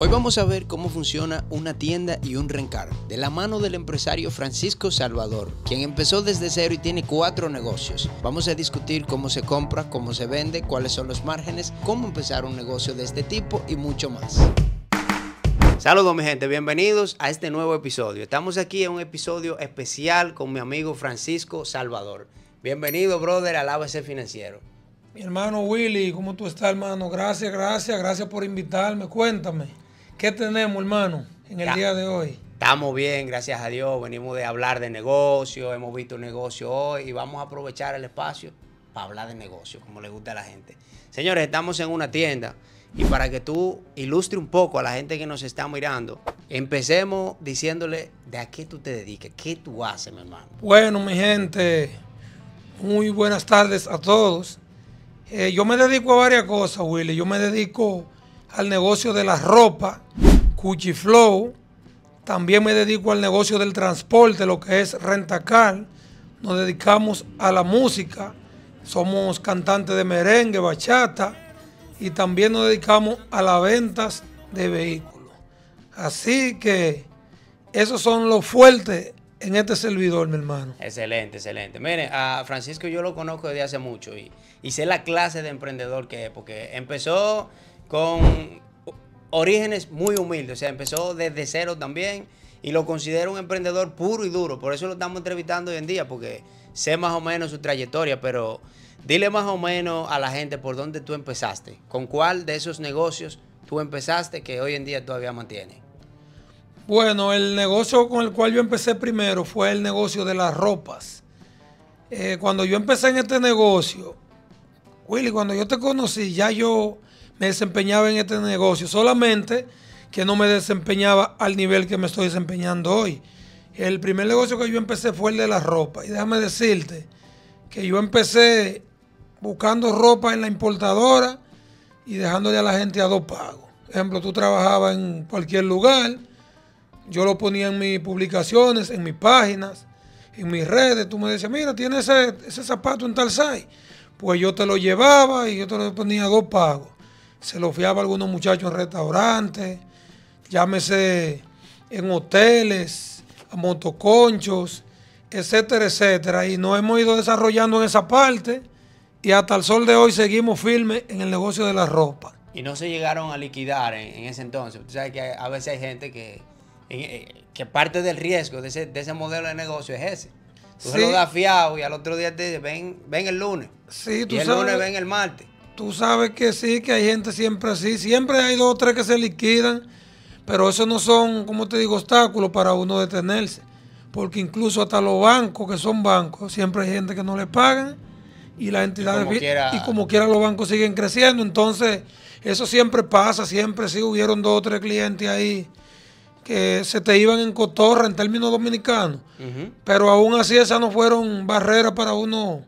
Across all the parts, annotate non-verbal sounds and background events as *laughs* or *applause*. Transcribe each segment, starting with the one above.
Hoy vamos a ver cómo funciona una tienda y un rencar, de la mano del empresario Francisco Salvador, quien empezó desde cero y tiene cuatro negocios. Vamos a discutir cómo se compra, cómo se vende, cuáles son los márgenes, cómo empezar un negocio de este tipo y mucho más. Saludos mi gente, bienvenidos a este nuevo episodio. Estamos aquí en un episodio especial con mi amigo Francisco Salvador. Bienvenido, brother, al ABC Financiero. Mi hermano Willy, ¿cómo tú estás, hermano? Gracias, gracias, gracias por invitarme. Cuéntame, ¿qué tenemos, hermano, en el Ya. día de hoy? Estamos bien, gracias a Dios. Venimos de hablar de negocio, hemos visto negocio hoy y vamos a aprovechar el espacio para hablar de negocio, como le gusta a la gente. Señores, estamos en una tienda y para que tú ilustre un poco a la gente que nos está mirando, empecemos diciéndole de a qué tú te dediques, qué tú haces, mi hermano. Bueno, mi gente, muy buenas tardes a todos. Eh, yo me dedico a varias cosas, Willy. Yo me dedico al negocio de la ropa, Cuchi Flow. También me dedico al negocio del transporte, lo que es Rentacar. Nos dedicamos a la música. Somos cantantes de merengue, bachata. Y también nos dedicamos a las ventas de vehículos. Así que esos son los fuertes en este servidor, mi hermano. Excelente, excelente. Mire, a Francisco yo lo conozco desde hace mucho y, y sé la clase de emprendedor que es, porque empezó con orígenes muy humildes, o sea, empezó desde cero también y lo considero un emprendedor puro y duro, por eso lo estamos entrevistando hoy en día, porque sé más o menos su trayectoria, pero dile más o menos a la gente por dónde tú empezaste, con cuál de esos negocios tú empezaste que hoy en día todavía mantienes. Bueno, el negocio con el cual yo empecé primero fue el negocio de las ropas. Eh, cuando yo empecé en este negocio, Willy, cuando yo te conocí, ya yo me desempeñaba en este negocio, solamente que no me desempeñaba al nivel que me estoy desempeñando hoy. El primer negocio que yo empecé fue el de la ropa. Y déjame decirte que yo empecé buscando ropa en la importadora y dejándole a la gente a dos pagos. Ejemplo, tú trabajabas en cualquier lugar, yo lo ponía en mis publicaciones, en mis páginas, en mis redes. Tú me decías, mira, tiene ese, ese zapato en tal size. Pues yo te lo llevaba y yo te lo ponía a dos pagos. Se lo fiaba a algunos muchachos en restaurantes, llámese en hoteles, a motoconchos, etcétera, etcétera. Y nos hemos ido desarrollando en esa parte y hasta el sol de hoy seguimos firmes en el negocio de la ropa. Y no se llegaron a liquidar en, en ese entonces. Tú sabes que hay- a veces hay gente que, eh, que parte del riesgo de ese, de ese modelo de negocio es ese. Tú se lo das fiado y al otro día te dice, ven, ven el lunes. Sí, tú y el sabes. lunes ven el martes. Tú sabes que sí, que hay gente siempre así. Siempre hay dos o tres que se liquidan, pero esos no son, como te digo, obstáculos para uno detenerse. Porque incluso hasta los bancos, que son bancos, siempre hay gente que no le pagan y las entidades como fi- quiera- y como quiera los bancos siguen creciendo. Entonces, eso siempre pasa, siempre sí hubieron dos o tres clientes ahí que se te iban en cotorra en términos dominicanos. Pero aún así esas no fueron barreras para uno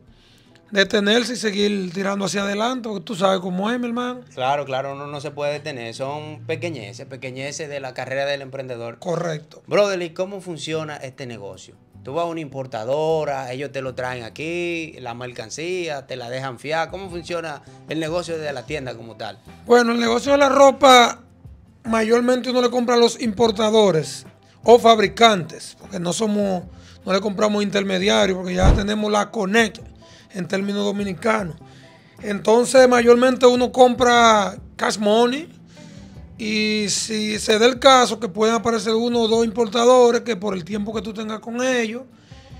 detenerse y seguir tirando hacia adelante, porque tú sabes cómo es, mi hermano. Claro, claro, uno no se puede detener. Son pequeñeces, pequeñeces de la carrera del emprendedor. Correcto. Brother, ¿y cómo funciona este negocio? Tú vas a una importadora, ellos te lo traen aquí, la mercancía, te la dejan fiar. ¿Cómo funciona el negocio de la tienda como tal? Bueno, el negocio de la ropa mayormente uno le compra a los importadores o fabricantes, porque no somos, no le compramos intermediarios, porque ya tenemos la Connect en términos dominicanos. Entonces, mayormente uno compra cash money y si se da el caso que pueden aparecer uno o dos importadores que por el tiempo que tú tengas con ellos,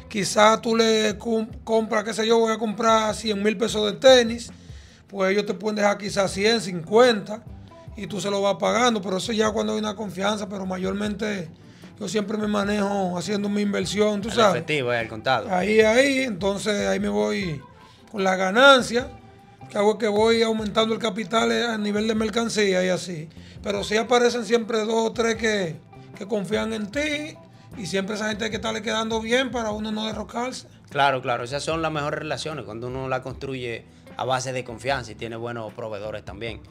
quizás tú le com- compras, qué sé yo, voy a comprar 100 mil pesos de tenis, pues ellos te pueden dejar quizás 100, 50 y tú se lo vas pagando, pero eso ya cuando hay una confianza, pero mayormente yo siempre me manejo haciendo mi inversión, tú El sabes. efectivo, el contado. Ahí, ahí, entonces ahí me voy con la ganancia, que hago que voy aumentando el capital a nivel de mercancía y así. Pero sí aparecen siempre dos o tres que, que confían en ti y siempre esa gente hay que estarle quedando bien para uno no derrocarse. Claro, claro, esas son las mejores relaciones cuando uno la construye a base de confianza y tiene buenos proveedores también.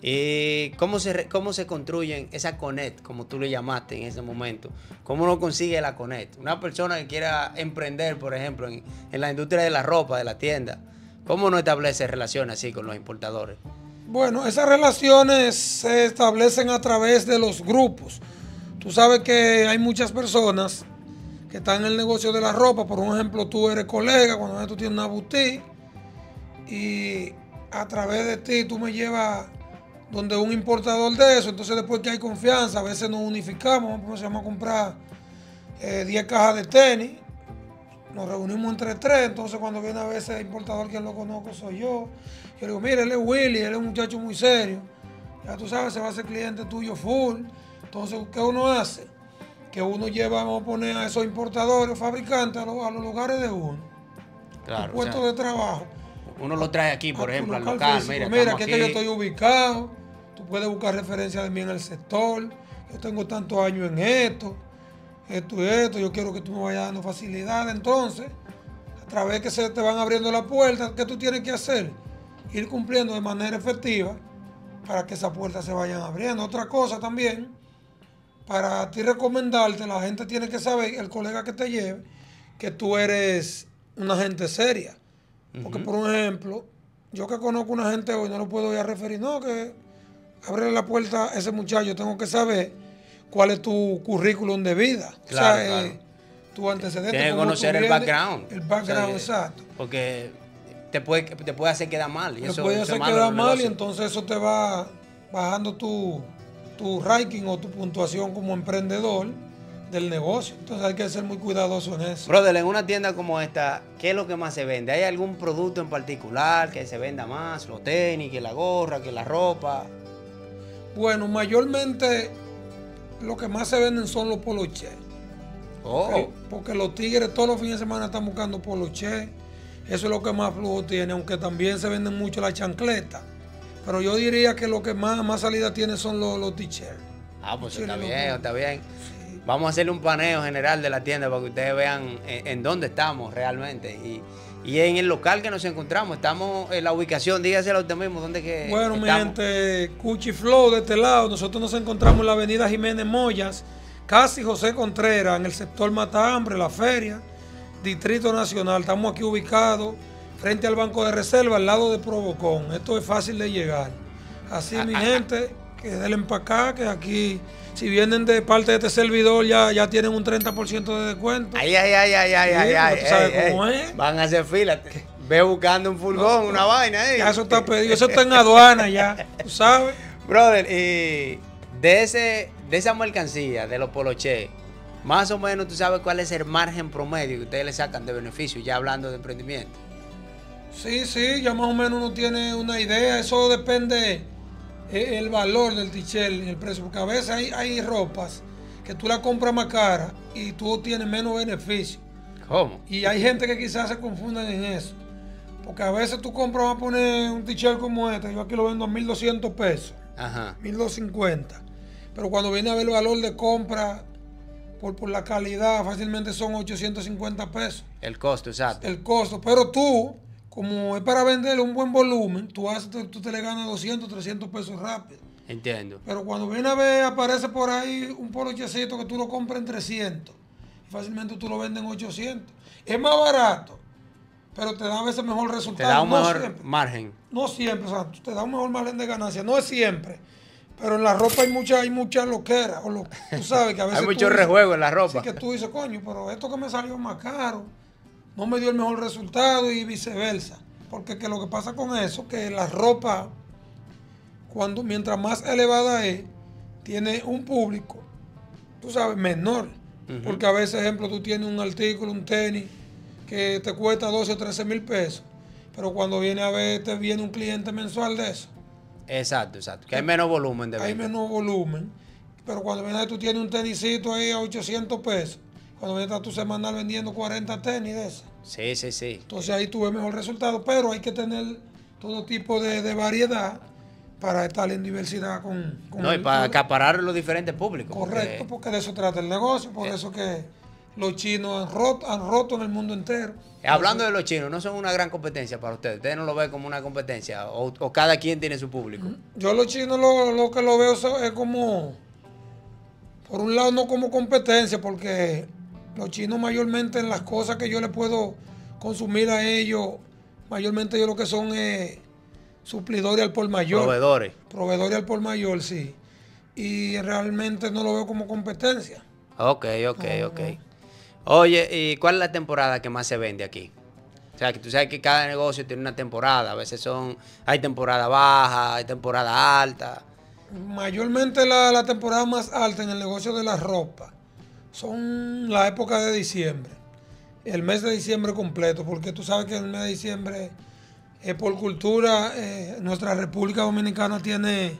¿Y cómo se, cómo se construyen esa Connect, como tú le llamaste en ese momento? ¿Cómo uno consigue la Connect? Una persona que quiera emprender, por ejemplo, en, en la industria de la ropa, de la tienda, ¿cómo uno establece relaciones así con los importadores? Bueno, esas relaciones se establecen a través de los grupos. Tú sabes que hay muchas personas que están en el negocio de la ropa. Por ejemplo, tú eres colega, cuando tú tienes una boutique y a través de ti tú me llevas donde un importador de eso. Entonces después que hay confianza, a veces nos unificamos, vamos a comprar 10 eh, cajas de tenis. Nos reunimos entre tres, entonces cuando viene a veces el importador, quien lo conozco soy yo. Yo le digo, mire, él es Willy, él es un muchacho muy serio. Ya tú sabes, se va a ser cliente tuyo full. Entonces, ¿qué uno hace? Que uno lleva, vamos a poner a esos importadores, fabricantes, a los, lugares de uno. Claro. Puestos de trabajo. Uno lo trae aquí, por ejemplo, al local. Mira, mira aquí, que yo estoy ubicado. Tú puedes buscar referencia de mí en el sector. Yo tengo tantos años en esto, esto y esto. Yo quiero que tú me vayas dando facilidad. Entonces, a través que se te van abriendo las puertas, ¿qué tú tienes que hacer? Ir cumpliendo de manera efectiva para que esas puertas se vayan abriendo. Otra cosa también para ti recomendarte, la gente tiene que saber, el colega que te lleve, que tú eres una gente seria. Porque, por ejemplo, yo que conozco una gente hoy, no lo puedo ir a referir, no, que abre la puerta a ese muchacho, tengo que saber cuál es tu currículum de vida. o sea, eh, tu antecedente. Tienes que conocer el background. El background, exacto. Porque te puede, te puede hacer quedar mal. Y te puede hacer quedar mal y entonces eso te va bajando tu tu ranking o tu puntuación como emprendedor del negocio. Entonces hay que ser muy cuidadoso en eso. Brother, en una tienda como esta, ¿qué es lo que más se vende? ¿Hay algún producto en particular que se venda más? Los tenis, que la gorra, que la ropa. Bueno, mayormente lo que más se venden son los poloches. Oh. Porque, los tigres todos los fines de semana están buscando poloche. Eso es lo que más flujo tiene, aunque también se venden mucho las chancletas. Pero yo diría que lo que más, más salida tiene son los, los t-shirts. Ah, pues está bien, está bien. Vamos a hacerle un paneo general de la tienda para que ustedes vean en, dónde estamos realmente. Y, en el local que nos encontramos, estamos en la ubicación, dígaselo a usted mismo, ¿dónde que Bueno, mi gente, Cuchi Flow de este lado, nosotros nos encontramos en la avenida Jiménez Moyas, casi José Contreras, en el sector Matambre, la feria, Distrito Nacional. Estamos aquí ubicados frente al Banco de Reserva, al lado de Provocón. Esto es fácil de llegar. Así, mi ah, gente, que denle para acá, que aquí, si vienen de parte de este servidor, ya, ya tienen un 30% de descuento. Ay, ay, ay, ay, ay, ay, ay. sabes cómo es? Van a hacer fila. Ve buscando un furgón, una vaina. Eh. Ya eso está pedido, eso está en aduana ya, tú sabes. Brother, y de, ese, de esa mercancía, de los poloches, más o menos tú sabes cuál es el margen promedio que ustedes le sacan de beneficio, ya hablando de emprendimiento. Sí, sí, ya más o menos uno tiene una idea. Eso depende el valor del tichel y el precio. Porque a veces hay, hay ropas que tú la compras más cara y tú tienes menos beneficio. ¿Cómo? Y hay gente que quizás se confunden en eso. Porque a veces tú compras, vas a poner un tichel como este, yo aquí lo vendo a 1200 pesos. Ajá. 1250. Pero cuando viene a ver el valor de compra por, por la calidad, fácilmente son 850 pesos. El costo, exacto. El costo. Pero tú como es para vender un buen volumen, tú, tú te le ganas 200, 300 pesos rápido. Entiendo. Pero cuando viene a ver, aparece por ahí un polochecito que tú lo compras en 300. Y fácilmente tú lo vendes en 800. Es más barato, pero te da a veces mejor resultado. Te da un mejor margen. No siempre, o sea, te da un mejor margen de ganancia. No es siempre. Pero en la ropa hay mucha, hay mucha loquera. O lo, tú sabes que a *laughs* veces. hay mucho rejuego en la ropa. Así que tú dices, coño, pero esto que me salió más caro no me dio el mejor resultado y viceversa. Porque que lo que pasa con eso, que la ropa, cuando mientras más elevada es, tiene un público, tú sabes, menor. Porque a veces, ejemplo, tú tienes un artículo, un tenis, que te cuesta 12 o 13 mil pesos. Pero cuando viene a ver, te viene un cliente mensual de eso. Exacto, exacto. Que hay menos volumen de Hay menos volumen. Pero cuando viene a ver, tú tienes un tenisito ahí a 800 pesos cuando estás tu semanal vendiendo 40 tenis de esas. Sí, sí, sí. Entonces ahí tuve mejor resultado, pero hay que tener todo tipo de, variedad para estar en diversidad con... no, y para acaparar los diferentes públicos. Correcto, porque... de eso trata el negocio, por eh. eso que los chinos han roto, han roto en el mundo entero. Hablando de los chinos, ¿no son una gran competencia para ustedes? ¿Ustedes no lo ven como una competencia? ¿O, cada quien tiene su público? Yo los chinos lo, lo que lo veo es como... Por un lado no como competencia, porque los chinos mayormente en las cosas que yo le puedo consumir a ellos, mayormente ellos lo que son suplidores al por mayor. Proveedores. Proveedores al por mayor, sí. Y realmente no lo veo como competencia. Ok, ok, ok. Oye, ¿y cuál es la temporada que más se vende aquí? O sea, que tú sabes que cada negocio tiene una temporada. A veces son, hay temporada baja, hay temporada alta. Mayormente la, la temporada más alta en el negocio de la ropa son la época de diciembre. El mes de diciembre completo, porque tú sabes que el mes de diciembre, es por cultura, eh, nuestra República Dominicana tiene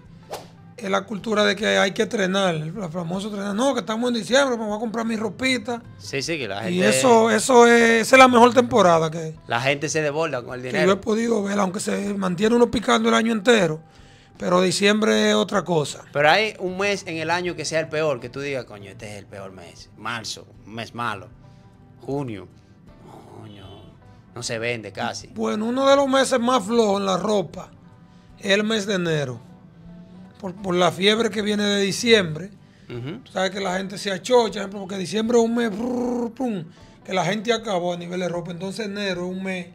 la cultura de que hay que entrenar, el famoso entrenar. No, que estamos en diciembre, me voy a comprar mi ropita. Sí, sí, que la gente. Y eso, eso es, esa es la mejor temporada que. La gente se desborda con el dinero. Que yo he podido ver, aunque se mantiene uno picando el año entero. Pero diciembre es otra cosa. Pero hay un mes en el año que sea el peor, que tú digas, coño, este es el peor mes. Marzo, un mes malo. Junio, coño, no se vende casi. Bueno, uno de los meses más flojos en la ropa es el mes de enero por, la fiebre que viene de diciembre. Tú sabes que la gente se achocha, ejemplo, porque diciembre es un mes que la gente acabó a nivel de ropa. Entonces enero es un mes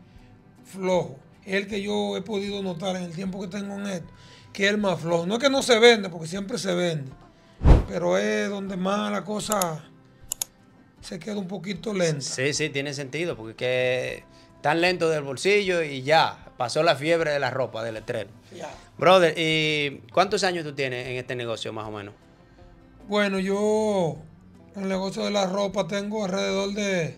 flojo. Es el que yo he podido notar en el tiempo que tengo en esto, que es el más flojo. No es que no se vende, porque siempre se vende, pero es donde más la cosa se queda un poquito lenta. Sí, sí, tiene sentido, porque es que tan lento del bolsillo y ya, pasó la fiebre de la ropa, del estreno. Brother, ¿y cuántos años tú tienes en este negocio más o menos? Bueno, yo en el negocio de la ropa tengo alrededor de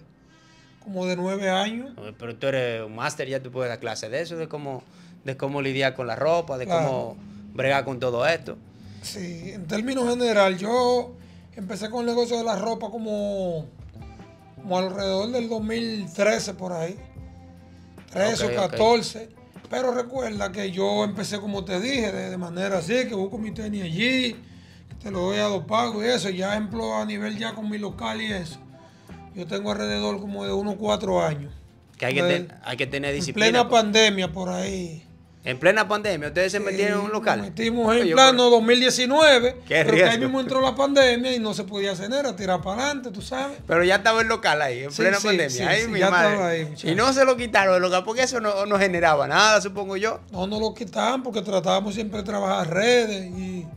como de nueve años. Pero tú eres un máster, ya tú puedes dar clase de eso, de cómo, de cómo lidiar con la ropa, de cómo bregar con todo esto. Sí, en términos general, yo empecé con el negocio de la ropa como, como alrededor del 2013 por ahí. 13 o 14. Pero recuerda que yo empecé, como te dije, de, manera así, que busco mi tenis allí, que te lo doy a dos pagos y eso. Ya ejemplo a nivel ya con mi local y eso. Yo tengo alrededor como de unos cuatro años. Que hay, que, hay que tener disciplina. En plena pandemia por ahí. En plena pandemia, ustedes se metieron en un local. Nos metimos en plano 2019. Qué pero ahí mismo entró la pandemia y no se podía hacer nada, tirar para adelante, tú sabes. Pero ya estaba el local ahí, en plena pandemia. ahí, mi ya Estaba ahí, y no se lo quitaron el local porque eso no, no, generaba nada, supongo yo. No, no lo quitaban porque tratábamos siempre de trabajar redes y,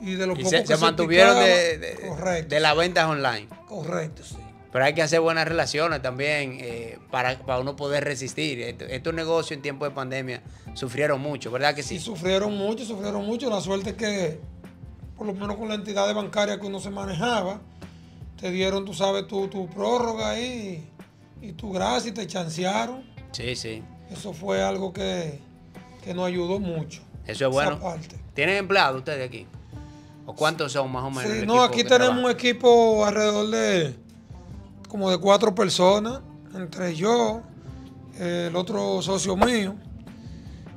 y de los pocos se, que se mantuvieron de, de, de las ventas online. Correcto, sí. Pero hay que hacer buenas relaciones también eh, para, uno poder resistir. Estos, negocios en tiempo de pandemia sufrieron mucho, ¿verdad que sí? Sí, sufrieron mucho, sufrieron mucho. La suerte que, por lo menos con la entidad bancaria que uno se manejaba, te dieron, tú sabes, tu, tu prórroga ahí y tu gracia y te chancearon. Sí, sí. Eso fue algo que, nos ayudó mucho. Eso es bueno. ¿Tienen empleados ustedes aquí? ¿O cuántos son más o menos? Sí, no, aquí tenemos un equipo alrededor de como de cuatro personas, entre yo, el otro socio mío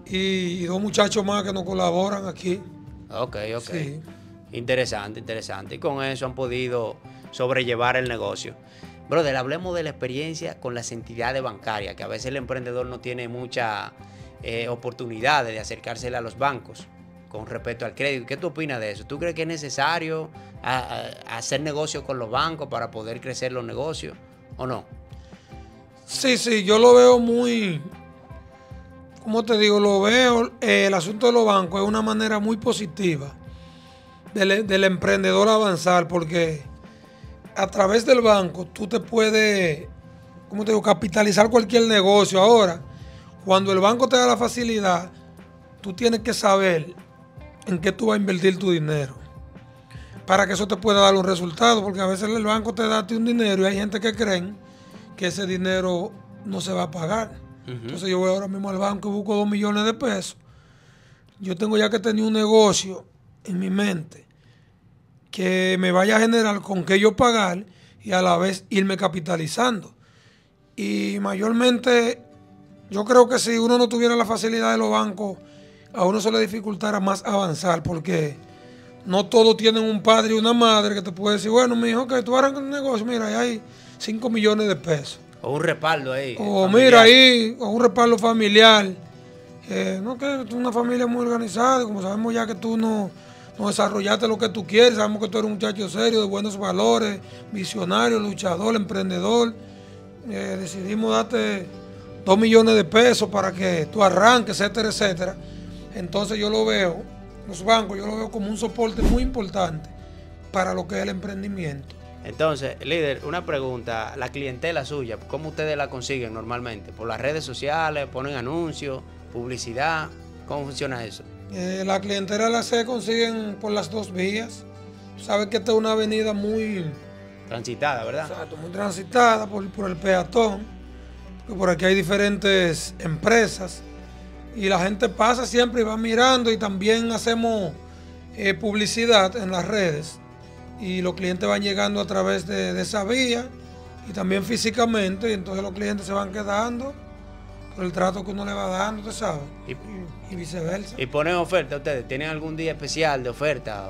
y dos muchachos más que nos colaboran aquí. Ok, ok. Interesante, interesante. Y con eso han podido sobrellevar el negocio. Brother, hablemos de la experiencia con las entidades bancarias, que a veces el emprendedor no tiene mucha eh, oportunidad de acercársele a los bancos con respecto al crédito. ¿Qué tú opinas de eso? ¿Tú crees que es necesario hacer negocio con los bancos para poder crecer los negocios o no? Sí, sí, yo lo veo muy, como te digo, lo veo, eh, el asunto de los bancos es una manera muy positiva del, del emprendedor avanzar porque a través del banco tú te puedes, como te digo, capitalizar cualquier negocio. Ahora, cuando el banco te da la facilidad, tú tienes que saber en qué tú vas a invertir tu dinero. Para que eso te pueda dar un resultado, porque a veces el banco te da un dinero y hay gente que creen que ese dinero no se va a pagar. Entonces yo voy ahora mismo al banco y busco dos millones de pesos. Yo tengo ya que tener un negocio en mi mente que me vaya a generar con qué yo pagar y a la vez irme capitalizando. Y mayormente yo creo que si uno no tuviera la facilidad de los bancos a uno se le dificultara más avanzar porque no todos tienen un padre y una madre que te puede decir, bueno, mi hijo, que tú arrancas un negocio, mira, ahí hay 5 millones de pesos. O un respaldo ahí. O mira ahí, o un respaldo familiar. Eh, no, que tú una familia muy organizada, como sabemos ya que tú no, no desarrollaste lo que tú quieres, sabemos que tú eres un muchacho serio, de buenos valores, visionario, luchador, emprendedor. Eh, decidimos darte dos millones de pesos para que tú arranques, etcétera, etcétera Entonces yo lo veo, los bancos, yo lo veo como un soporte muy importante para lo que es el emprendimiento. Entonces, líder, una pregunta, la clientela suya, ¿cómo ustedes la consiguen normalmente? ¿Por las redes sociales? ¿Ponen anuncios? ¿Publicidad? ¿Cómo funciona eso? Eh, la clientela la se consiguen por las dos vías. Sabes que esta es una avenida muy transitada, ¿verdad? Exacto, muy transitada por, por el peatón. Porque por aquí hay diferentes empresas y la gente pasa siempre y va mirando y también hacemos eh, publicidad en las redes y los clientes van llegando a través de, esa vía y también físicamente y entonces los clientes se van quedando por el trato que uno le va dando, ¿tú sabes? Y, viceversa. ¿Y ponen oferta ustedes? ¿Tienen algún día especial de oferta?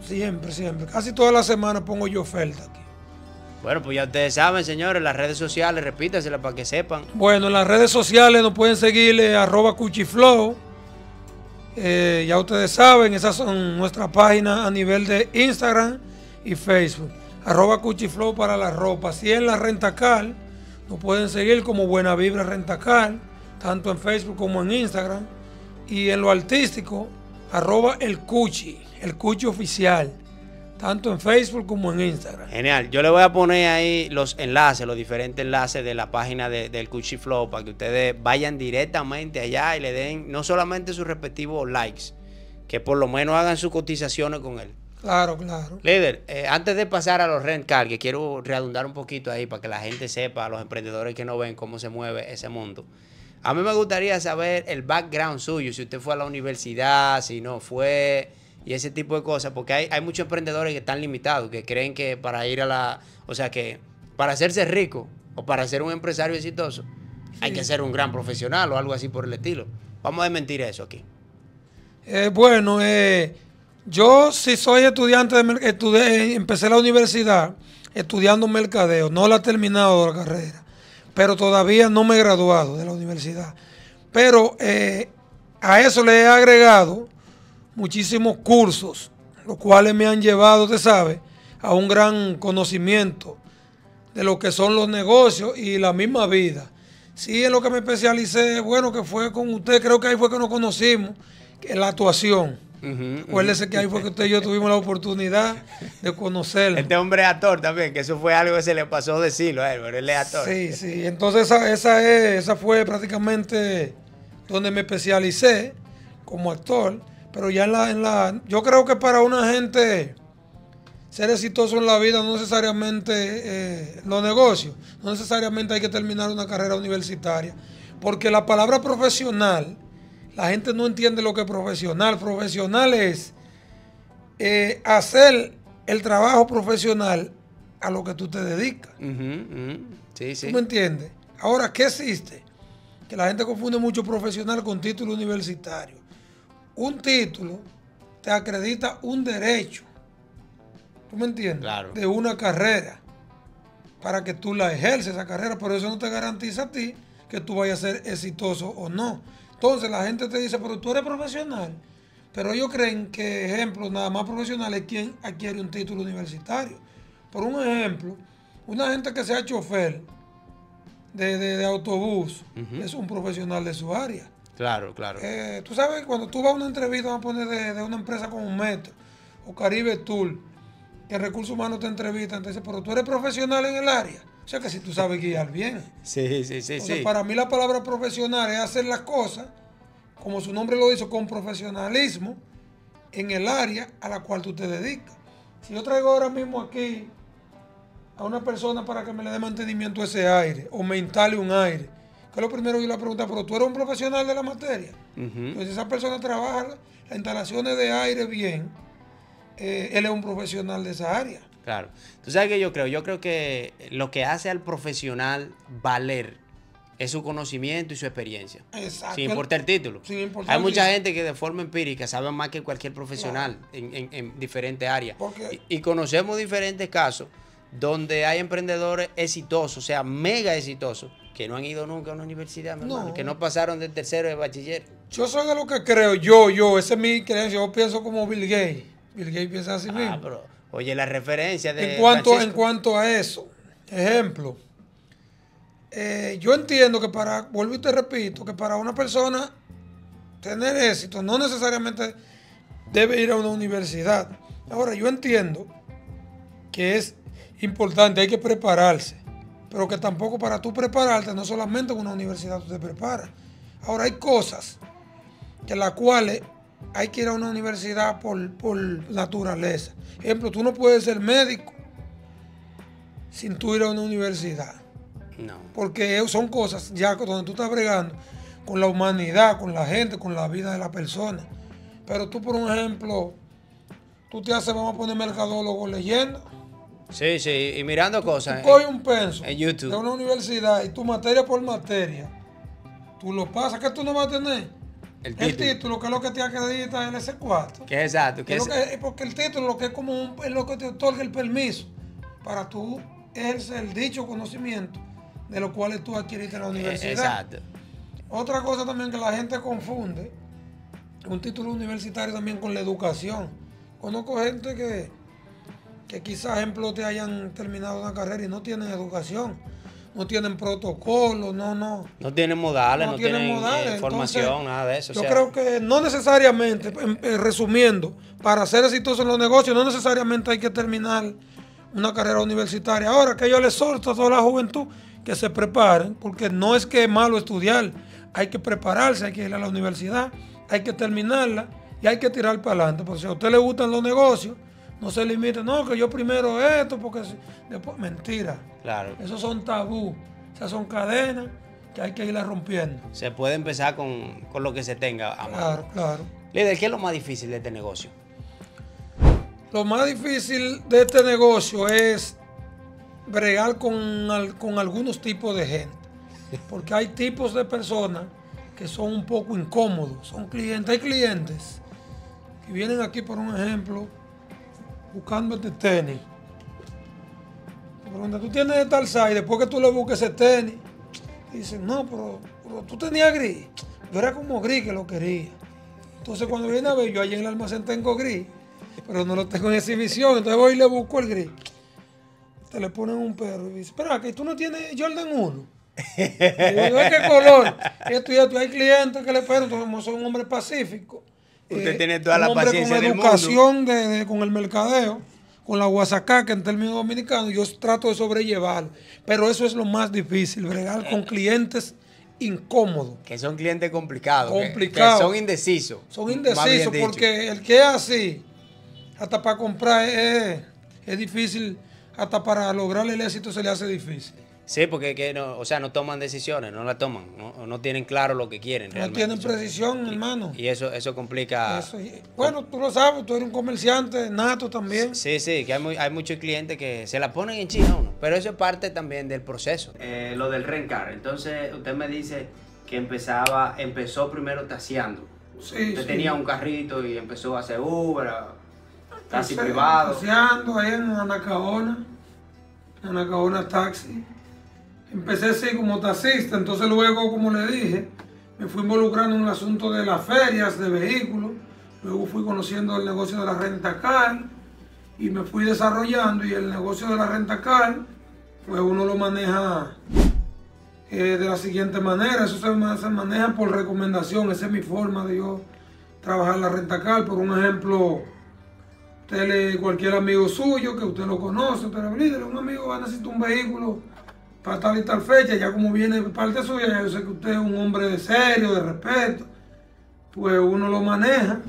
Siempre, siempre. Casi todas las semanas pongo yo oferta aquí. Bueno, pues ya ustedes saben, señores, las redes sociales, repítasela para que sepan. Bueno, en las redes sociales nos pueden seguirle arroba cuchiflow. Eh, ya ustedes saben, esas son nuestras páginas a nivel de Instagram y Facebook. Arroba cuchiflow para la ropa. Si en la rentacal, nos pueden seguir como Buena Vibra Rentacal, tanto en Facebook como en Instagram. Y en lo artístico, arroba el cuchi, el cuchi oficial tanto en Facebook como en Instagram. Genial. Yo le voy a poner ahí los enlaces, los diferentes enlaces de la página del Cuchi Flow para que ustedes vayan directamente allá y le den no solamente sus respectivos likes, que por lo menos hagan sus cotizaciones con él. Claro, claro. Líder, eh, antes de pasar a los rent car, que quiero redundar un poquito ahí para que la gente sepa, los emprendedores que no ven cómo se mueve ese mundo. A mí me gustaría saber el background suyo, si usted fue a la universidad, si no fue, y ese tipo de cosas, porque hay, hay muchos emprendedores que están limitados, que creen que para ir a la, o sea, que para hacerse rico o para ser un empresario exitoso, hay que ser un gran profesional o algo así por el estilo. Vamos a desmentir eso aquí. Eh, bueno, eh, yo sí soy estudiante, de, estudié, empecé la universidad estudiando mercadeo, no la he terminado la carrera, pero todavía no me he graduado de la universidad. Pero eh, a eso le he agregado muchísimos cursos, los cuales me han llevado, usted sabe, a un gran conocimiento de lo que son los negocios y la misma vida. Sí, en lo que me especialicé, bueno, que fue con usted, creo que ahí fue que nos conocimos, que la actuación. Acuérdese que ahí fue que usted y yo tuvimos la oportunidad de conocerlo. Este hombre es actor también, que eso fue algo que se le pasó decirlo a él, pero él es actor. Sí, sí. Entonces esa, esa, es, esa fue prácticamente donde me especialicé como actor. Pero ya en la, en la. Yo creo que para una gente ser exitoso en la vida no necesariamente eh, los negocios, no necesariamente hay que terminar una carrera universitaria. Porque la palabra profesional, la gente no entiende lo que es profesional. Profesional es eh, hacer el trabajo profesional a lo que tú te dedicas. Sí, sí. ¿Tú me entiendes? Ahora, ¿qué existe? Que la gente confunde mucho profesional con título universitario un título te acredita un derecho. ¿Tú me entiendes? Claro. De una carrera. Para que tú la ejerces esa carrera, pero eso no te garantiza a ti que tú vayas a ser exitoso o no. Entonces la gente te dice, pero tú eres profesional. Pero ellos creen que, ejemplo, nada más profesional es quien adquiere un título universitario. Por un ejemplo, una gente que sea chofer de, autobús es un profesional de su área. Claro, claro. Eh, tú sabes, cuando tú vas a una entrevista, vamos a poner de, una empresa como Metro o Caribe Tour, que el recurso humano te entrevista, entonces, pero tú eres profesional en el área. O sea que si tú sabes guiar bien. Sí, sí, sí, sí. Para mí la palabra profesional es hacer las cosas, como su nombre lo dice, con profesionalismo en el área a la cual tú te dedicas. Si yo traigo ahora mismo aquí a una persona para que me le dé mantenimiento a ese aire o me instale un aire, que lo primero que yo le pregunta, pero tú eres un profesional de la materia. Entonces, si esa persona trabaja las instalaciones de aire bien, eh, él es un profesional de esa área. Claro. Tú sabes que yo creo, yo creo que lo que hace al profesional valer es su conocimiento y su experiencia. Exacto. Sin importar el título. Hay mucha gente que de forma empírica sabe más que cualquier profesional en, diferentes áreas. Y, y, conocemos diferentes casos donde hay emprendedores exitosos, o sea, mega exitosos, que no han ido nunca a una universidad, que no pasaron del tercero de bachiller. Yo soy de lo que creo, yo, yo, esa es mi creencia, yo pienso como Bill Gates. Bill Gates piensa así ah, mismo. Pero, oye, la referencia de. En cuanto, en cuanto a eso, ejemplo, eh, yo entiendo que para, vuelvo y te repito, que para una persona tener éxito no necesariamente debe ir a una universidad. Ahora, yo entiendo que es importante, hay que prepararse, pero que tampoco para tú prepararte, no solamente en una universidad tú te preparas. Ahora, hay cosas que las cuales hay que ir a una universidad por, por naturaleza. Ejemplo, tú no puedes ser médico sin tú ir a una universidad. No. Porque son cosas ya donde tú estás bregando con la humanidad, con la gente, con la vida de la persona. Pero tú, por ejemplo, tú te haces, vamos a poner mercadólogo leyendo. Sí, sí, y mirando cosas. Tú coges un penso en YouTube. de una universidad y tu materia por materia, tú lo pasas, que tú no vas a tener. El El título. título, que es lo que te acredita en ese cuarto. Que exacto. Que Es que- porque el título lo que es como un- es lo que te otorga el permiso para tú ejercer el dicho conocimiento de los cuales tú adquiriste en la eh, universidad. exacto. Otra cosa también que la gente confunde, un título universitario también con la educación. Conozco gente que, que quizás, ejemplo, te hayan terminado una carrera y no tienen educación, no tienen protocolo, no, no. No tienen modales, no, no tienen, tienen modales. eh, formación, Entonces, nada de eso. o Yo sea, creo que no necesariamente, en- en resumiendo, para ser exitoso en los negocios, no necesariamente hay que terminar una carrera universitaria. Ahora que yo les exhorto a toda la juventud que se preparen, porque no es que es malo estudiar, hay que prepararse, hay que ir a la universidad, hay que terminarla y hay que tirar para adelante. Porque si a usted le gustan los negocios, no se limite, no, que yo primero esto, porque si- después, mentira. Claro. Esos son tabú, esas son cadenas que hay que irlas rompiendo. Se puede empezar con, con lo que se tenga a mano. Claro, claro. Líder, ¿qué es lo más difícil de este negocio? Lo más difícil de este negocio es bregar con, con algunos tipos de gente. Porque hay tipos de personas que son un poco incómodos. Son clientes. Hay clientes que vienen aquí, por un ejemplo, buscando este tenis. Te preguntan, ¿tú tienes tal size? Después que tú le busques ese tenis, dicen, no, pero, tú tenías gris. Yo era como gris que lo quería. Entonces cuando viene a ver, yo allí en el almacén tengo gris, pero no lo tengo en exhibición, entonces voy y le busco el gris. Te le ponen un perro y dice, espera, que tú no tienes Jordan 1. Y yo digo, ¿de qué color? Esto y esto, hay clientes que le soy un hombre pacífico. Usted eh, tiene toda un la hombre paciencia con del mundo. educación de- de- con el mercadeo, con la guasacaca en términos dominicanos, yo trato de sobrellevar. Pero eso es lo más difícil, bregar con clientes incómodos. Que son clientes complicados. Complicados. Que, son indecisos. Son indecisos porque el que es así, hasta para comprar es, es difícil, hasta para lograr el éxito se le hace difícil. Sí, porque que no, o sea, no toman decisiones, no las toman, no, no tienen claro lo que quieren. No realmente. tienen precisión, hermano. Y eso, eso complica. Eso, y- bueno, tú lo sabes, tú eres un comerciante nato también. Sí, sí, que hay, muy- hay muchos clientes que se la ponen en China uno, pero eso es parte también del proceso. Eh, lo del rencar, entonces usted me dice que empezaba, empezó primero taseando. Sí, usted sí. tenía un carrito y empezó a hacer Uber, taxi privado. paseando ahí en Anacaona, en Anacaona Taxi. Empecé así como taxista, entonces luego, como le dije, me fui involucrando en el asunto de las ferias de vehículos, luego fui conociendo el negocio de la renta car y me fui desarrollando y el negocio de la renta car, pues uno lo maneja eh, de la siguiente manera, eso se, se maneja por recomendación, esa es mi forma de yo trabajar la renta car, por un ejemplo, Usted le, cualquier amigo suyo que usted lo conoce, le dice, un amigo va a necesitar un vehículo para tal y tal fecha, ya como viene parte suya, ya yo sé que usted es un hombre de serio, de respeto, pues uno lo maneja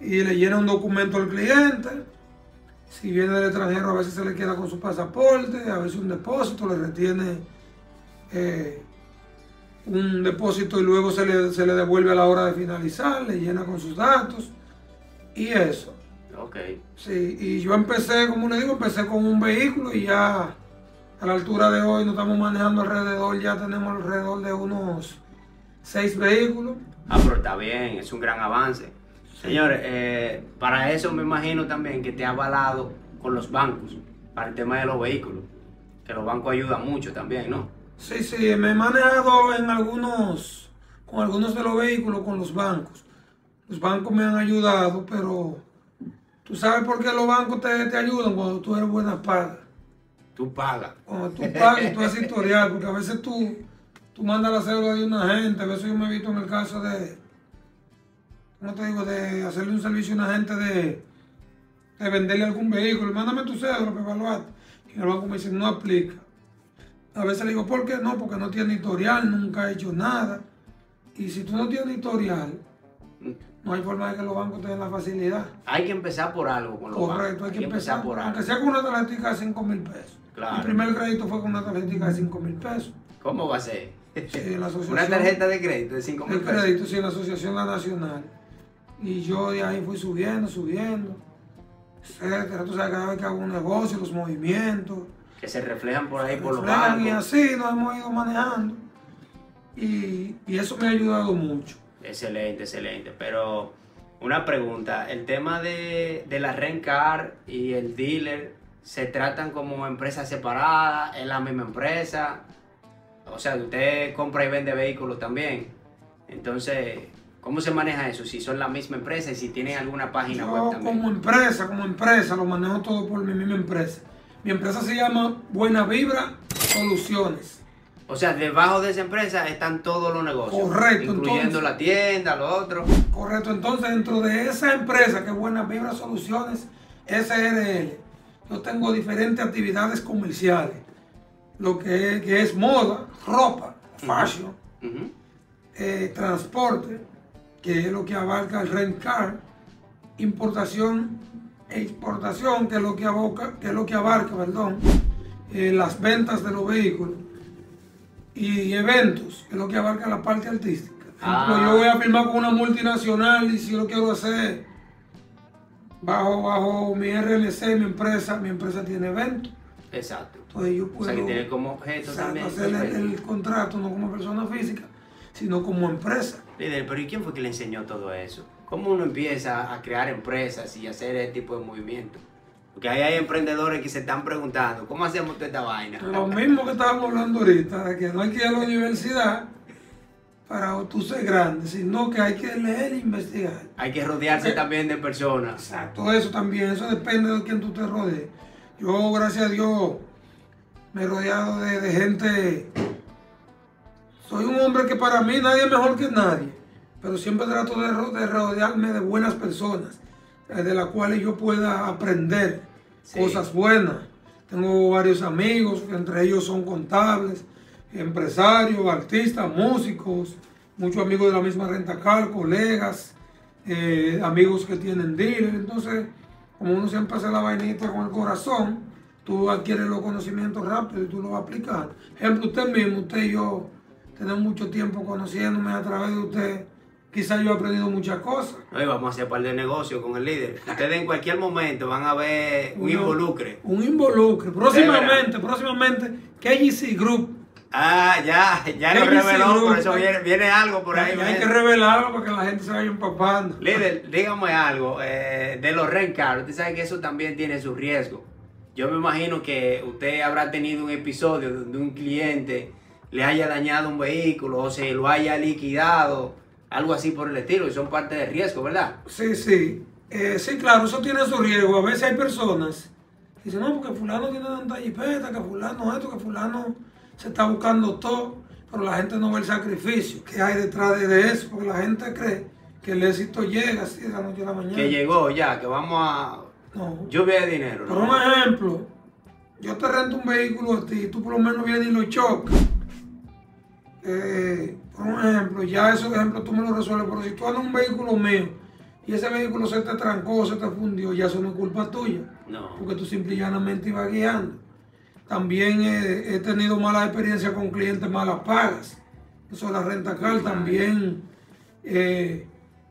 y le llena un documento al cliente. Si viene del extranjero, a veces se le queda con su pasaporte, a veces un depósito, le retiene eh, un depósito y luego se le, se le devuelve a la hora de finalizar, le llena con sus datos y eso. Ok. Sí, y yo empecé, como le digo, empecé con un vehículo y ya a la altura de hoy nos estamos manejando alrededor, ya tenemos alrededor de unos seis vehículos. Ah, pero está bien, es un gran avance. Señores, eh, para eso me imagino también que te ha avalado con los bancos, para el tema de los vehículos, que los bancos ayudan mucho también, ¿no? Sí, sí, me he manejado en algunos, con algunos de los vehículos con los bancos. Los bancos me han ayudado, pero tú sabes por qué los bancos te, te ayudan cuando tú eres buena paga. Tú pagas. Cuando tú pagas, tú haces historial, porque a veces tú, tú mandas la cédula de una gente, a veces yo me he visto en el caso de, ¿cómo te digo? De hacerle un servicio a una gente de, de venderle algún vehículo. Mándame tu cédula para evaluarte. Y el banco me dice, no aplica. A veces le digo, ¿por qué no? Porque no tiene historial, nunca ha hecho nada. Y si tú no tienes historial, no hay forma de que los bancos te den la facilidad. Hay que empezar por algo con los Correcto, bancos. hay que, empezar, por algo. Aunque sea con una tarjetita de 5 mil pesos. Claro. Mi primer crédito fue con una tarjetita de 5 mil pesos. ¿Cómo va a ser? Sí, la *laughs* asociación- Una tarjeta de crédito de 5 mil El pesos. crédito, sí, en la Asociación La Nacional. Y yo de ahí fui subiendo, subiendo, etcétera. Tú sabes, cada vez que hago un negocio, los movimientos, Que se reflejan por ahí por los reflejan, y bancos. así nos hemos ido manejando. Y, y eso me ha ayudado mucho. Excelente, excelente. Pero una pregunta, el tema de, de la Rencar y el dealer, ¿se tratan como empresas separadas? ¿Es la misma empresa? O sea, usted compra y vende vehículos también. Entonces, ¿cómo se maneja eso? Si son la misma empresa y si tienen alguna página web también. como empresa, como empresa, lo manejo todo por mi misma empresa. Mi empresa se llama Buena Vibra Soluciones. O sea, debajo de esa empresa están todos los negocios. Correcto, Incluyendo entonces- la tienda, lo otro. Correcto, entonces dentro de esa empresa que es Buena Vibra Soluciones SRL, yo tengo diferentes actividades comerciales. Lo que es, que es moda, ropa, fashion, eh, transporte, que es lo que abarca el rent car, importación e exportación, que es lo que abarca, que es lo que abarca perdón, eh, las ventas de los vehículos, y eventos, que es lo que abarca la parte artística. Ejemplo, Ah. yo voy a firmar con una multinacional y si yo lo quiero hacer bajo, bajo mi RLC, mi empresa, mi empresa tiene eventos. Exacto. Entonces yo O puedo sea, que tiene como objeto también. hacer el, el contrato no como persona física, sino como empresa. Líder, pero ¿y quién fue que le enseñó todo eso? ¿Cómo uno empieza a crear empresas y hacer ese tipo de movimientos? Porque ahí hay emprendedores que se están preguntando, ¿cómo hacemos toda esta vaina? Lo mismo que estábamos hablando ahorita, de que no hay que ir a la universidad para tú ser grande, sino que hay que leer e investigar. Hay que rodearse también de personas. Exacto, eso también, eso depende de quién tú te rodees. Yo, gracias a Dios, me he rodeado de, de gente. Soy un hombre que para mí nadie es mejor que nadie, pero siempre trato de, ro- de rodearme de buenas personas, eh, de las cuales yo pueda aprender Sí. cosas buenas. Tengo varios amigos, entre ellos son contables, empresarios, artistas, músicos, muchos amigos de la misma renta car, colegas, eh, amigos que tienen dealer. Entonces, como uno siempre hace la vainita con el corazón, tú adquieres los conocimientos rápido y tú los vas aplicando. Ejemplo, usted mismo, usted y yo tenemos mucho tiempo conociéndome a través de usted. Quizás yo he aprendido muchas cosas. No, y vamos a hacer par de negocios con el líder. Ustedes en cualquier momento van a ver un Uno- involucre. Un involucre. Próximamente, próximamente, KGC Group. Ah, ya, ya lo ¿Qué dice reveló, por eso viene, viene algo por ahí. Hay que revelarlo para que la gente se vaya empapando. Líder, dígame algo eh, de los rent. Usted sabe que eso también tiene su riesgo. Yo me imagino que usted habrá tenido un episodio donde un cliente le haya dañado un vehículo o se lo haya liquidado, algo así por el estilo, y son parte del riesgo, ¿verdad? Sí, sí. Eh, sí, claro, eso tiene su riesgo. A veces hay personas que dicen, no, porque fulano tiene tanta jipeta, que fulano esto, que fulano se está buscando todo, pero la gente no ve el sacrificio que hay detrás de, de eso, porque la gente cree que el éxito llega así de la noche a la mañana. Que llegó ya, que vamos a No. lluvia de dinero. Por un ejemplo, yo te rento un vehículo a ti, tú por lo menos vienes y lo chocas. Eh, por un ejemplo, ya esos ejemplos tú me lo resuelves, pero si tú andas un vehículo mío y ese vehículo se te trancó, se te fundió, ya eso no es culpa tuya, No. porque tú simple y llanamente ibas guiando. También he tenido malas experiencias con clientes malas pagas. Eso es la renta car también. eh,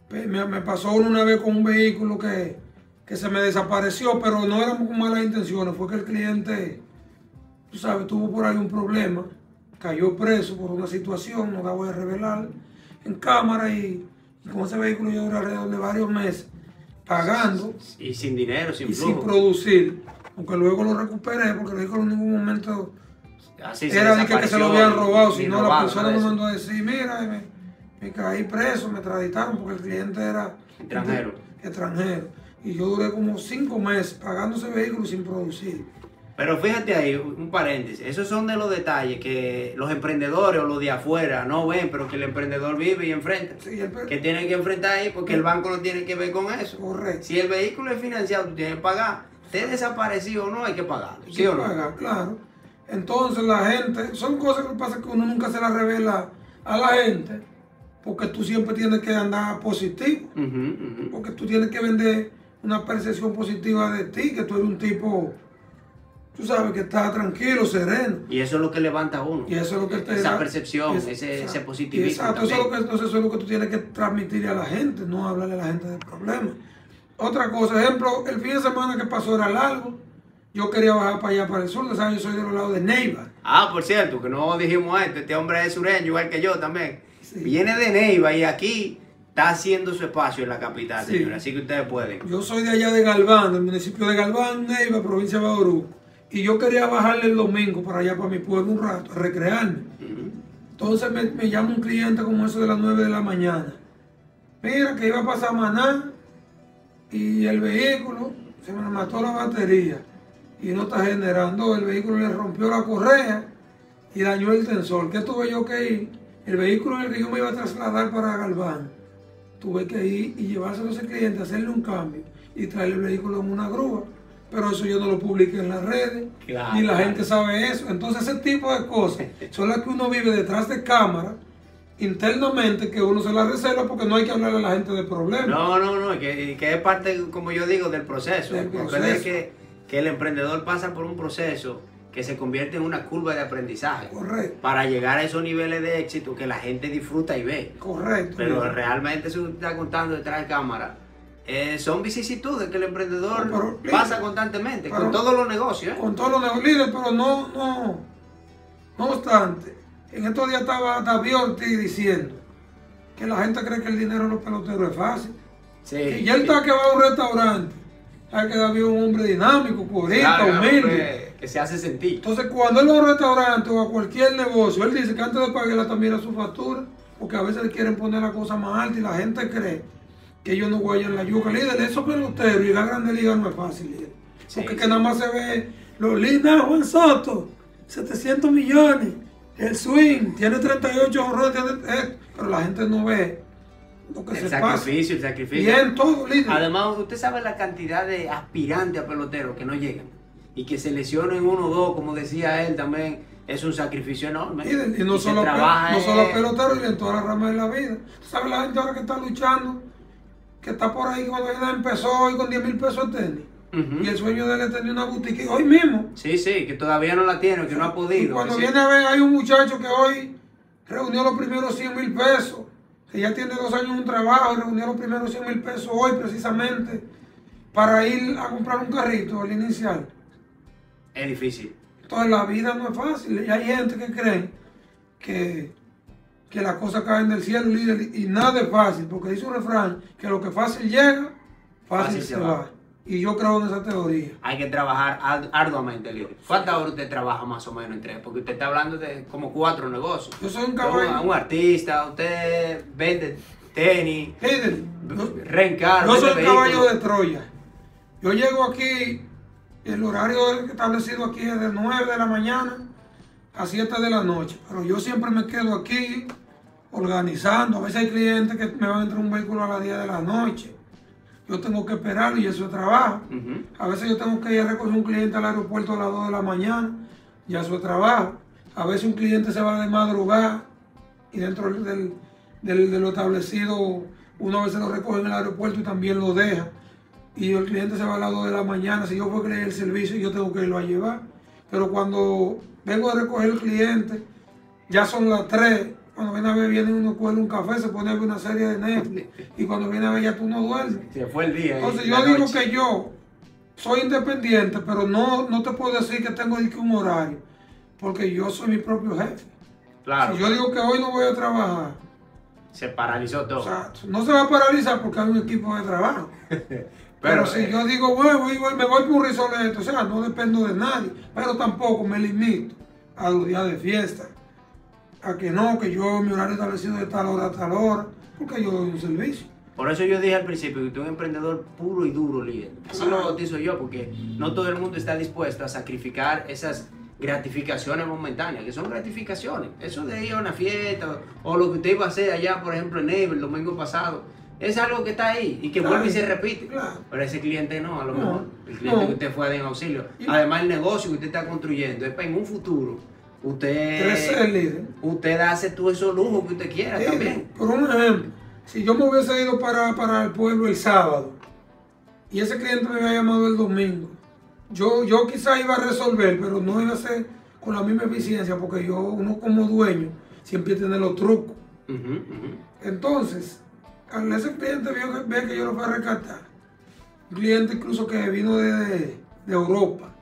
me, me pasó una vez con un vehículo que, que se me desapareció, pero no éramos con malas intenciones, fue que el cliente, tú sabes, tuvo por ahí un problema, cayó preso por una situación, no la voy a revelar, en cámara y, y con ese vehículo yo duré alrededor de varios meses pagando Y sin dinero, sin y sin producir, aunque luego lo recuperé porque el vehículo en ningún momento Así se era de que, se lo habían robado, sino la persona me mandó a decir, mira, me, me caí preso, me traditaron porque el cliente era Extranjero. extranjero. Y yo duré como cinco meses pagando ese vehículo sin producir. Pero fíjate ahí, un paréntesis, esos son de los detalles que los emprendedores o los de afuera no ven, pero que el emprendedor vive y enfrenta. Sí, el Que tienen que enfrentar ahí porque el banco no tiene que ver con eso. Correcto. Si el vehículo es financiado, tú tienes que pagar. Esté desaparecido o no, hay que pagarlo. ¿Sí o no? paga, claro. Entonces la gente, son cosas que pasa que uno nunca se las revela a la gente, porque tú siempre tienes que andar positivo, porque tú tienes que vender una percepción positiva de ti, que tú eres un tipo, tú sabes, que está tranquilo, sereno. Y eso es lo que levanta a uno. Y eso es lo que te Esa da- percepción, es- ese, ese positivismo. Exacto, eso es, lo que, entonces eso es lo que tú tienes que transmitirle a la gente, no hablarle a la gente del problema. Otra cosa, ejemplo, el fin de semana que pasó era largo, yo quería bajar para allá, para el sur, ¿sabes? yo soy de los lados de Neiva. Ah, por cierto, que no dijimos esto, este hombre es sureño, igual que yo también. Sí. Viene de Neiva y aquí está haciendo su espacio en la capital, Sí. señor. Así que ustedes pueden. Yo soy de allá de Galván, del municipio de Galván, Neiva, provincia de Bauruco. Y yo quería bajarle el domingo para allá, para mi pueblo un rato, a recrearme. Entonces me, me llama un cliente como eso de las 9 de la mañana. Mira que iba a pasar maná y el vehículo se me mató la batería y no está generando. El vehículo le rompió la correa y dañó el tensor. ¿Qué tuve yo que ir? El vehículo en el que yo me iba a trasladar para Galván. Tuve que ir y llevárselo a ese cliente, hacerle un cambio y traerle el vehículo en una grúa. Pero eso yo no lo publiqué en las redes, Claro, ni la claro. gente sabe eso. Entonces ese tipo de cosas son las que uno vive detrás de cámara, internamente, que uno se las reserva porque no hay que hablarle a la gente de problemas. No, no, no, que, que es parte, como yo digo, del proceso. Del proceso. es que, que el emprendedor pasa por un proceso que se convierte en una curva de aprendizaje Correcto, para llegar a esos niveles de éxito que la gente disfruta y ve. correcto. Pero realmente eso que está contando detrás de cámara eh, son vicisitudes que el emprendedor pero, pasa líder, constantemente pero- con todos los negocios. ¿eh? con todos los negocios, líder, pero no, no, no obstante, en estos días estaba David Ortiz diciendo que la gente cree que el dinero en los peloteros es fácil. Sí. Y él está que va a un restaurante. Sabe que David es un hombre dinámico, corista, Claro, humilde. que se hace sentir. Entonces, cuando él va a un restaurante o a cualquier negocio, él dice que antes de pagarla también a su factura, porque a veces le quieren poner la cosa más alta y la gente cree que ellos no guayan la yuca. Líder, esos peloteros y la grande liga no es fácil, líder. Sí, Porque sí. que nada más se ve los lindas Juan Soto, 700 millones, el swing, tiene 38 honrones, tiene- eh, pero la gente no ve lo que El se pasa. sacrificio, el sacrificio. Bien, todo, líder. Además, usted sabe la cantidad de aspirantes a peloteros que no llegan y que se lesionen uno o dos, como decía él también, es un sacrificio enorme. Y, y no, se solo, pe- no solo pelotero, y en todas las ramas de la vida. ¿Tú sabes la gente ahora que está luchando? Que está por ahí cuando ella empezó hoy con 10 mil pesos de tenis. Y el sueño de él es tener una boutique hoy mismo. Sí, sí, que todavía no la tiene, que no ha Y podido. cuando sí. viene a ver, hay un muchacho que hoy reunió los primeros 100 mil pesos. Que ya tiene dos años en un trabajo y reunió los primeros 100 mil pesos hoy precisamente para ir a comprar un carrito, el inicial. Es difícil. Entonces la vida no es fácil. Y hay gente que cree que, que las cosas caen del cielo líder, y nada es fácil, porque dice un refrán que lo que fácil llega, fácil, se va. Y yo creo en esa teoría. Hay que trabajar ar- arduamente, líder. ¿Cuántas horas usted trabaja más o menos entre? Porque usted está hablando de como cuatro negocios. Yo soy un Un, caballo. un artista, usted vende tenis, Líder, yo, soy un caballo de Troya. Yo llego aquí, el horario establecido aquí es de 9 de la mañana a 7 de la noche. Pero yo siempre me quedo aquí organizando. A veces hay clientes que me van a entrar un vehículo a las 10 de la noche. Yo tengo que esperarlo y eso es trabajo. A veces yo tengo que ir a recoger un cliente al aeropuerto a las 2 de la mañana, ya eso es trabajo. A veces un cliente se va de madrugada y dentro del, del- de lo establecido, uno a veces lo recoge en el aeropuerto y también lo deja. Y el cliente se va a las 2 de la mañana, si yo a creer el servicio, yo tengo que irlo a llevar. Pero cuando vengo a recoger el cliente, ya son las 3. Cuando viene a ver, viene uno, coge un café, se pone a ver una serie de Netflix. Y cuando viene a ver, ya tú no duermes. Se fue el día. Entonces yo digo noche. que yo soy independiente, pero no, no te puedo decir que tengo un horario, porque yo soy mi propio jefe. Claro, Si yo digo que hoy no voy a trabajar, se paralizó todo. o sea, no se va a paralizar porque hay un equipo de trabajo. *laughs* Pero, Pero, si eh, yo digo, bueno, voy- voy- me voy por un risolete, o sea, no dependo de nadie, pero tampoco me limito a los días de fiesta, a que no, que yo mi horario establecido de tal hora a tal hora, porque yo doy un servicio. Por eso yo dije al principio que tú eres un emprendedor puro y duro, líder. Así lo bautizo yo, porque no todo el mundo está dispuesto a sacrificar esas gratificaciones momentáneas, que son gratificaciones. Eso de ir a una fiesta o lo que usted iba a hacer allá, por ejemplo, en Neve el domingo pasado, es algo que está ahí y que vuelve y se repite. Pero ese cliente no, a lo mejor. El cliente que usted fue a en auxilio. Además, el negocio que usted está construyendo es para en un futuro. Usted, usted hace todo esos lujos que usted quiera también. Por un ejemplo, si yo me hubiese ido para, para el pueblo el sábado y ese cliente me había llamado el domingo, yo, yo quizá iba a resolver, pero no iba a ser con la misma eficiencia, porque yo, uno como dueño, siempre tiene los trucos. Entonces, al ese cliente ve que yo lo voy a rescatar, un cliente incluso que vino de, de, Europa,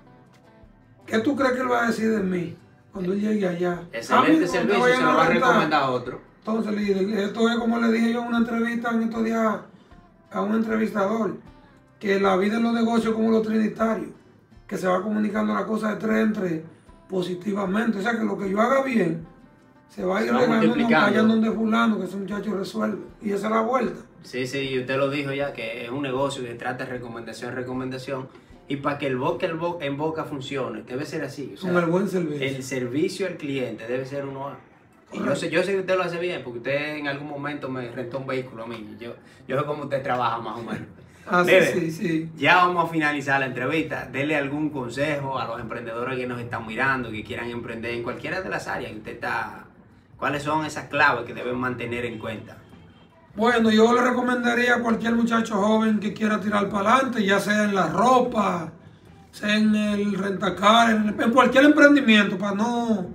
¿qué tú crees que él va a decir de mí cuando llegue allá? Excelente servicio, se lo va a recomendar a otro. Entonces, esto es como le dije yo en una entrevista en estos días a un entrevistador, que la vida en los negocios como los trinitarios que se va comunicando la cosa de tres entre positivamente. O sea que lo que yo haga bien, se va a ir allá donde fulano, que ese muchacho resuelve. Y esa es la vuelta. Sí, sí, y usted lo dijo ya, que es un negocio que trata de recomendación recomendación. Y para que el boca en boca funcione, debe ser así. Con el buen servicio. El servicio al cliente debe ser uno A. Y yo sé, yo sé que usted lo hace bien, porque usted en algún momento me rentó un vehículo a mí. Yo, yo sé cómo usted trabaja más o menos. *laughs* Ah, sí, sí, Ya vamos a finalizar la entrevista. Dele algún consejo a los emprendedores que nos están mirando, que quieran emprender en cualquiera de las áreas que usted está. ¿Cuáles son esas claves que deben mantener en cuenta? Bueno, yo le recomendaría a cualquier muchacho joven que quiera tirar para adelante, ya sea en la ropa, sea en el rentacar, en, cualquier emprendimiento, para no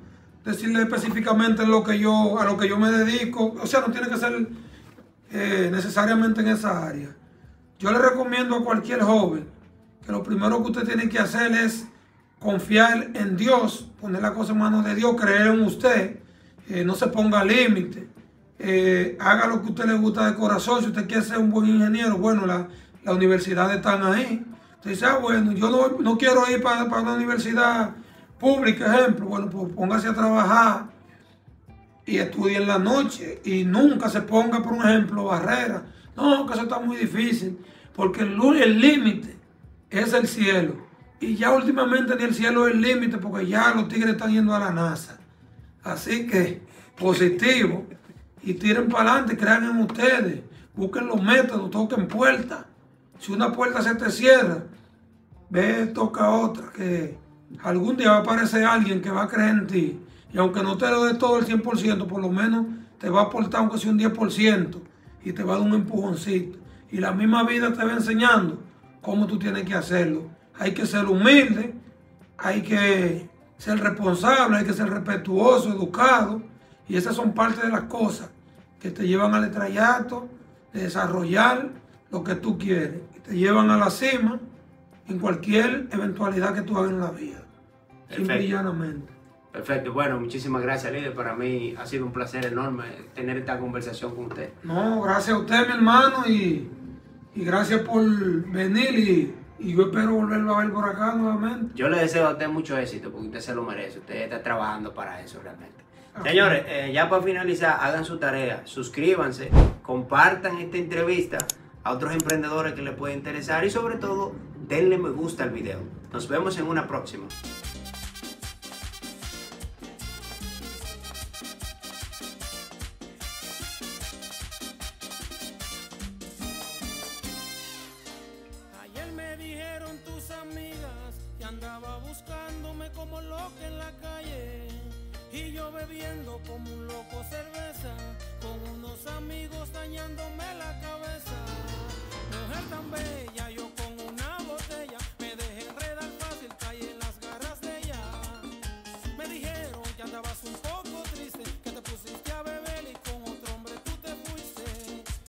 decirle específicamente lo que yo, a lo que yo me dedico. O sea, no tiene que ser eh, necesariamente en esa área. Yo le recomiendo a cualquier joven que lo primero que usted tiene que hacer es confiar en Dios, poner la cosa en manos de Dios, creer en usted, eh, no se ponga límite, eh, haga lo que a usted le gusta de corazón. Si usted quiere ser un buen ingeniero, bueno, las la universidades están ahí. Usted dice, ah, bueno, yo no, quiero ir para, para, una universidad pública, ejemplo. Bueno, pues póngase a trabajar y estudie en la noche y nunca se ponga, por ejemplo, barrera no, que eso está muy difícil, porque el límite es el cielo. Y ya últimamente ni el cielo es el límite, porque ya los tigres están yendo a la NASA. Así que, positivo. Y tiren para adelante, crean en ustedes. Busquen los métodos, toquen puertas. Si una puerta se te cierra, ve, toca otra. Que algún día va a aparecer alguien que va a creer en ti. Y aunque no te lo dé todo el 100%, por lo menos te va a aportar aunque sea un 10% y te va a dar un empujoncito. Y la misma vida te va enseñando cómo tú tienes que hacerlo. Hay que ser humilde, hay que ser responsable, hay que ser respetuoso, educado. Y esas son parte de las cosas que te llevan al estrellato, de desarrollar lo que tú quieres. Y te llevan a la cima en cualquier eventualidad que tú hagas en la vida. Simple y llanamente. Perfecto, bueno, muchísimas gracias, líder. Para mí ha sido un placer enorme tener esta conversación con usted. No, gracias a usted, mi hermano, y, gracias por venir y, yo espero volverlo a ver por acá nuevamente. Yo le deseo a usted mucho éxito porque usted se lo merece, usted está trabajando para eso realmente. Señores, eh, ya para finalizar, hagan su tarea, suscríbanse, compartan esta entrevista a otros emprendedores que les pueda interesar y sobre todo, denle me gusta al video. Nos vemos en una próxima.